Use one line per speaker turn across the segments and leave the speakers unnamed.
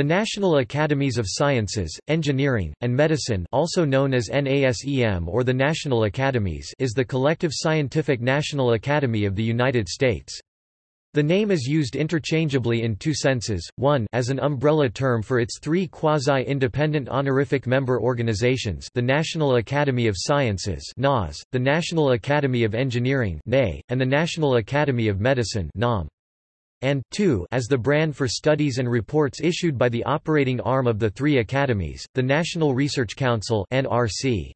The National Academies of Sciences, Engineering, and Medicine also known as NASEM or the National Academies is the collective scientific National Academy of the United States. The name is used interchangeably in two senses, one as an umbrella term for its three quasi-independent honorific member organizations the National Academy of Sciences NAS, the National Academy of Engineering and the National Academy of Medicine and two as the brand for studies and reports issued by the operating arm of the three academies, the National Research Council NRC.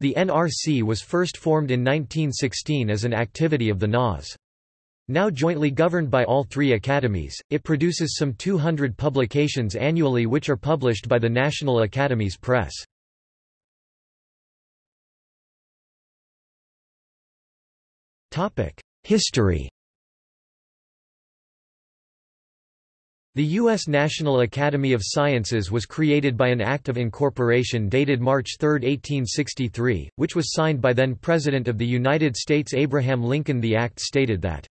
The NRC was first formed in 1916 as an activity of the NAS. Now jointly governed by all three academies, it produces some 200 publications annually which are published by the National Academies Press. History The U.S. National Academy of Sciences was created by an Act of Incorporation dated March 3, 1863, which was signed by then President of the United States Abraham Lincoln The Act stated that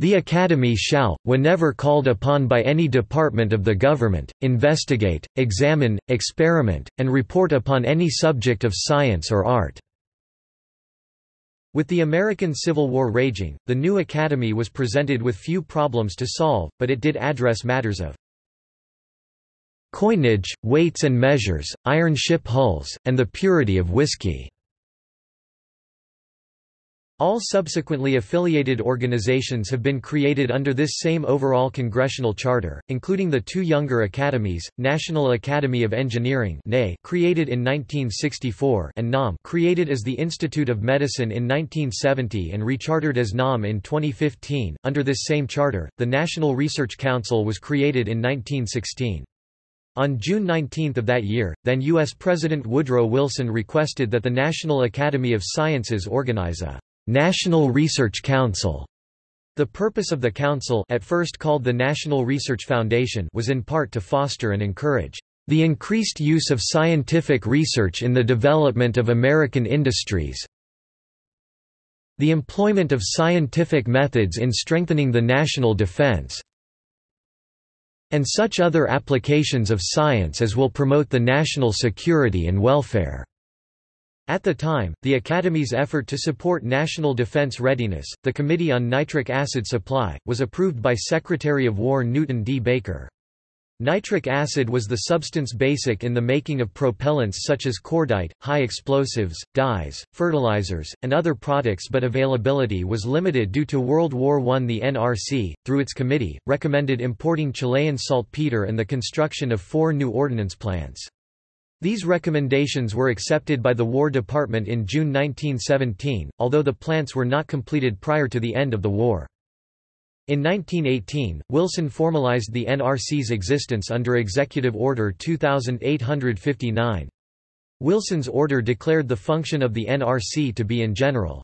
the Academy shall, whenever called upon by any department of the government, investigate, examine, experiment, and report upon any subject of science or art." With the American Civil War raging, the new Academy was presented with few problems to solve, but it did address matters of coinage, weights and measures, iron ship hulls, and the purity of whiskey. All subsequently affiliated organizations have been created under this same overall congressional charter, including the two younger academies, National Academy of Engineering created in 1964 and NAM created as the Institute of Medicine in 1970 and rechartered as NAM in 2015. Under this same charter, the National Research Council was created in 1916. On June 19 of that year, then U.S. President Woodrow Wilson requested that the National Academy of Sciences organize a National Research Council. The purpose of the council at first called the National Research Foundation was in part to foster and encourage the increased use of scientific research in the development of American industries, the employment of scientific methods in strengthening the national defense, and such other applications of science as will promote the national security and welfare. At the time, the Academy's effort to support national defense readiness, the Committee on Nitric Acid Supply, was approved by Secretary of War Newton D. Baker. Nitric acid was the substance basic in the making of propellants such as cordite, high explosives, dyes, fertilizers, and other products but availability was limited due to World War I. The NRC, through its committee, recommended importing Chilean saltpeter and the construction of four new ordnance plants. These recommendations were accepted by the War Department in June 1917, although the plants were not completed prior to the end of the war. In 1918, Wilson formalized the NRC's existence under Executive Order 2859. Wilson's order declared the function of the NRC to be in general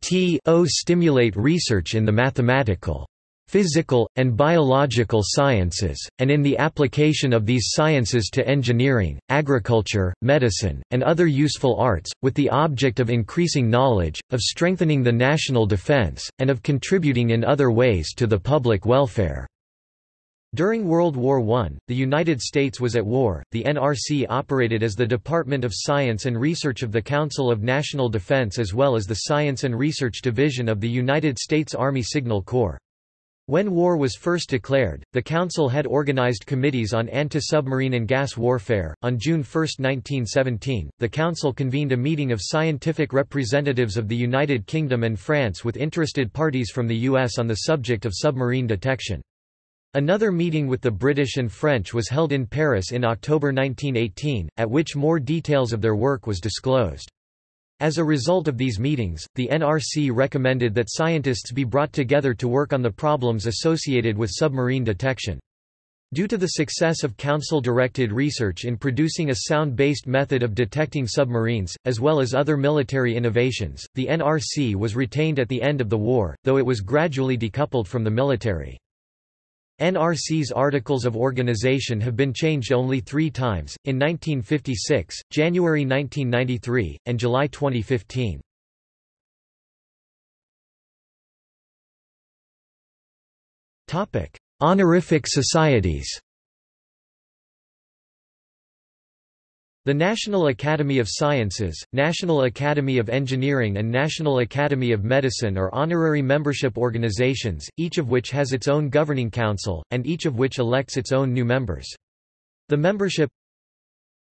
to stimulate research in the mathematical physical, and biological sciences, and in the application of these sciences to engineering, agriculture, medicine, and other useful arts, with the object of increasing knowledge, of strengthening the national defense, and of contributing in other ways to the public welfare. During World War I, the United States was at war. The NRC operated as the Department of Science and Research of the Council of National Defense as well as the Science and Research Division of the United States Army Signal Corps. When war was first declared, the Council had organized committees on anti-submarine and gas warfare. On June 1, 1917, the Council convened a meeting of scientific representatives of the United Kingdom and France with interested parties from the US on the subject of submarine detection. Another meeting with the British and French was held in Paris in October 1918, at which more details of their work was disclosed. As a result of these meetings, the NRC recommended that scientists be brought together to work on the problems associated with submarine detection. Due to the success of Council-directed research in producing a sound-based method of detecting submarines, as well as other military innovations, the NRC was retained at the end of the war, though it was gradually decoupled from the military. NRC's Articles of Organization have been changed only three times, in 1956, January 1993, and July 2015. Honorific societies The National Academy of Sciences, National Academy of Engineering and National Academy of Medicine are honorary membership organizations, each of which has its own governing council, and each of which elects its own new members. The membership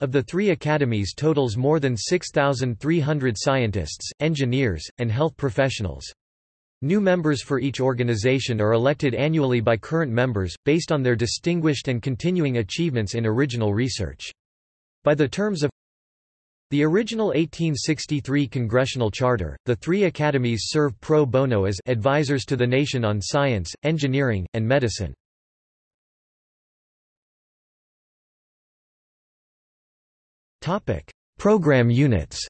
of the three academies totals more than 6,300 scientists, engineers, and health professionals. New members for each organization are elected annually by current members, based on their distinguished and continuing achievements in original research. By the terms of the original 1863 congressional charter, the three academies serve pro bono as advisors to the nation on science, engineering, and medicine. Program units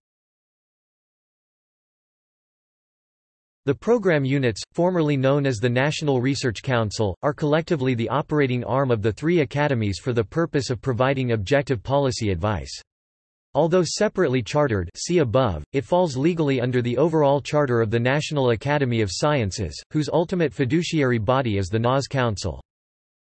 The program units, formerly known as the National Research Council, are collectively the operating arm of the three academies for the purpose of providing objective policy advice. Although separately chartered see above, it falls legally under the overall charter of the National Academy of Sciences, whose ultimate fiduciary body is the NAS Council.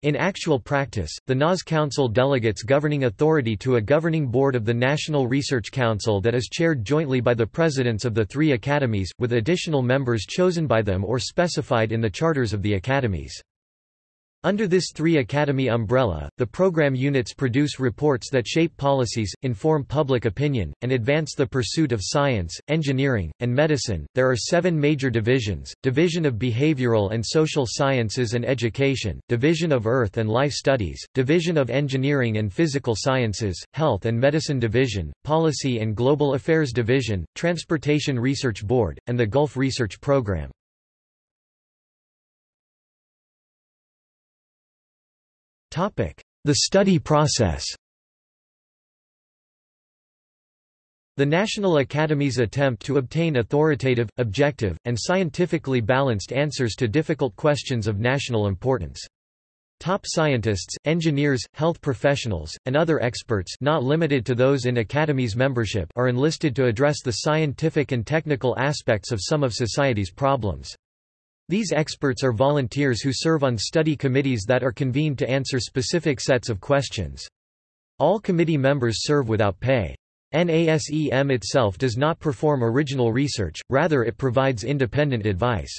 In actual practice, the NAS Council delegates governing authority to a governing board of the National Research Council that is chaired jointly by the presidents of the three academies, with additional members chosen by them or specified in the charters of the academies. Under this three-academy umbrella, the program units produce reports that shape policies, inform public opinion, and advance the pursuit of science, engineering, and medicine. There are seven major divisions Division of Behavioral and Social Sciences and Education, Division of Earth and Life Studies, Division of Engineering and Physical Sciences, Health and Medicine Division, Policy and Global Affairs Division, Transportation Research Board, and the Gulf Research Program. The study process The National Academy's attempt to obtain authoritative, objective, and scientifically balanced answers to difficult questions of national importance. Top scientists, engineers, health professionals, and other experts not limited to those in Academy's membership are enlisted to address the scientific and technical aspects of some of society's problems. These experts are volunteers who serve on study committees that are convened to answer specific sets of questions. All committee members serve without pay. NASEM itself does not perform original research, rather it provides independent advice.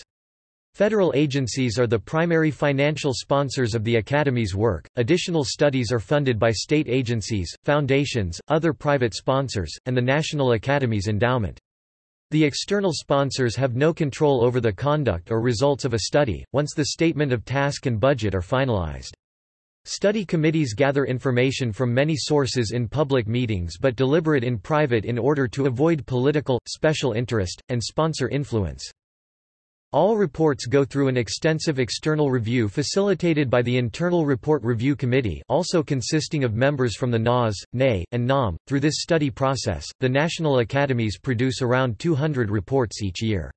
Federal agencies are the primary financial sponsors of the Academy's work, additional studies are funded by state agencies, foundations, other private sponsors, and the National Academy's endowment. The external sponsors have no control over the conduct or results of a study, once the statement of task and budget are finalized. Study committees gather information from many sources in public meetings but deliberate in private in order to avoid political, special interest, and sponsor influence. All reports go through an extensive external review facilitated by the Internal Report Review Committee also consisting of members from the NAS, NE, and NAM. Through this study process, the national academies produce around 200 reports each year.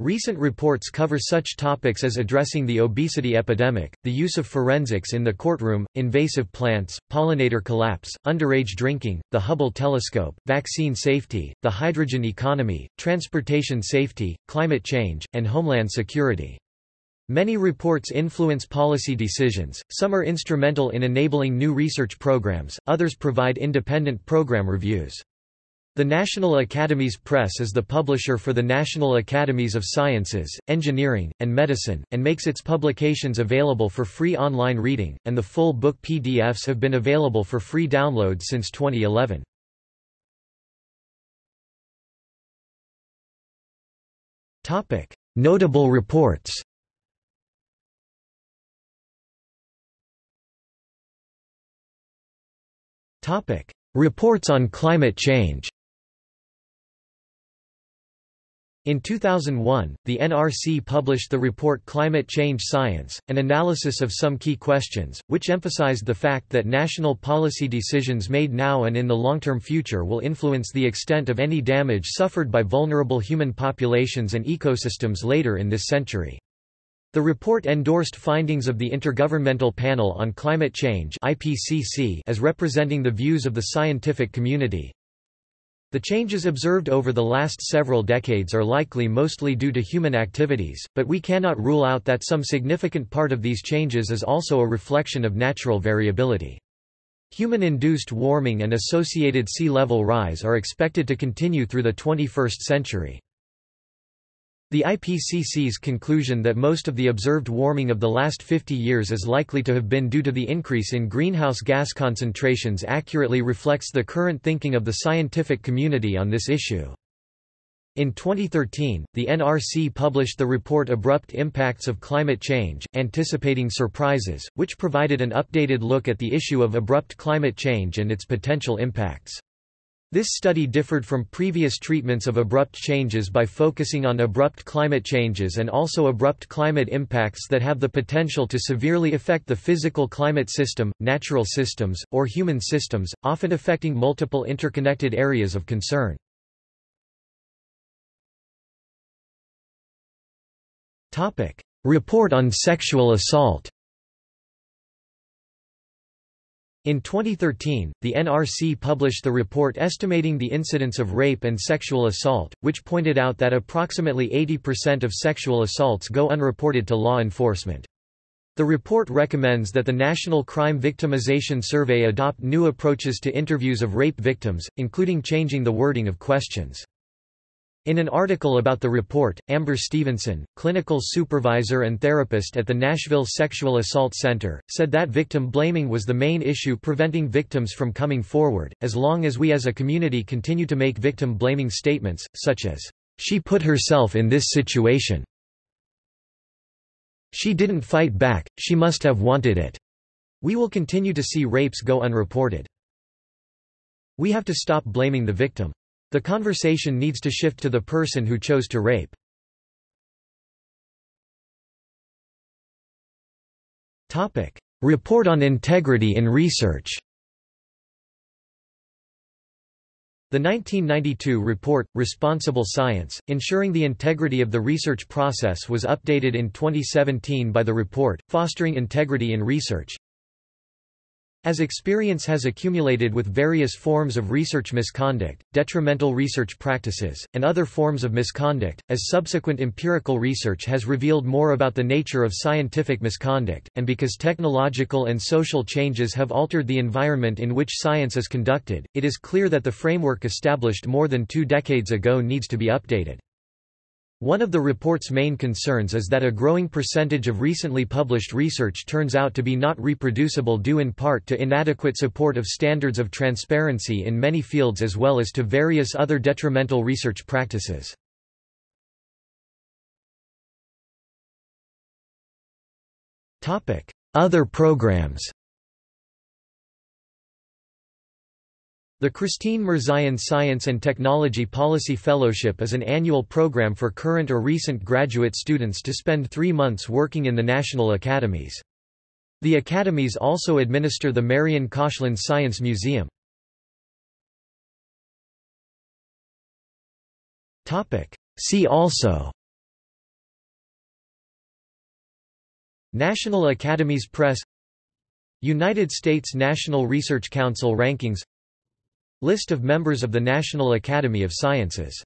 Recent reports cover such topics as addressing the obesity epidemic, the use of forensics in the courtroom, invasive plants, pollinator collapse, underage drinking, the Hubble telescope, vaccine safety, the hydrogen economy, transportation safety, climate change, and homeland security. Many reports influence policy decisions, some are instrumental in enabling new research programs, others provide independent program reviews. The National Academies Press is the publisher for the National Academies of Sciences, Engineering, and Medicine, and makes its publications available for free online reading, and the full book PDFs have been available for free download since 2011. Notable reports Reports on climate change In 2001, the NRC published the report Climate Change Science, an analysis of some key questions, which emphasized the fact that national policy decisions made now and in the long-term future will influence the extent of any damage suffered by vulnerable human populations and ecosystems later in this century. The report endorsed findings of the Intergovernmental Panel on Climate Change as representing the views of the scientific community, The changes observed over the last several decades are likely mostly due to human activities, but we cannot rule out that some significant part of these changes is also a reflection of natural variability. Human-induced warming and associated sea level rise are expected to continue through the 21st century. The IPCC's conclusion that most of the observed warming of the last 50 years is likely to have been due to the increase in greenhouse gas concentrations accurately reflects the current thinking of the scientific community on this issue. In 2013, the NRC published the report Abrupt Impacts of Climate Change, Anticipating Surprises, which provided an updated look at the issue of abrupt climate change and its potential impacts. This study differed from previous treatments of abrupt changes by focusing on abrupt climate changes and also abrupt climate impacts that have the potential to severely affect the physical climate system, natural systems, or human systems, often affecting multiple interconnected areas of concern. Report on sexual assault In 2013, the NRC published the report estimating the incidence of rape and sexual assault, which pointed out that approximately 80% of sexual assaults go unreported to law enforcement. The report recommends that the National Crime Victimization Survey adopt new approaches to interviews of rape victims, including changing the wording of questions. In an article about the report, Amber Stevenson, clinical supervisor and therapist at the Nashville Sexual Assault Center, said that victim blaming was the main issue preventing victims from coming forward, as long as we as a community continue to make victim-blaming statements, such as, "'She put herself in this situation. She didn't fight back, she must have wanted it." We will continue to see rapes go unreported. We have to stop blaming the victim. The conversation needs to shift to the person who chose to rape. Topic: Report on integrity in research. The 1992 report, Responsible Science, Ensuring the Integrity of the Research Process was updated in 2017 by the report, Fostering Integrity in Research, as experience has accumulated with various forms of research misconduct, detrimental research practices, and other forms of misconduct, as subsequent empirical research has revealed more about the nature of scientific misconduct, and because technological and social changes have altered the environment in which science is conducted, it is clear that the framework established more than two decades ago needs to be updated. One of the report's main concerns is that a growing percentage of recently published research turns out to be not reproducible due in part to inadequate support of standards of transparency in many fields as well as to various other detrimental research practices. Other programs The Christine Mirzayan Science and Technology Policy Fellowship is an annual program for current or recent graduate students to spend three months working in the national academies. The academies also administer the Marion Koshland Science Museum. See also National Academies Press United States National Research Council rankings List of members of the National Academy of Sciences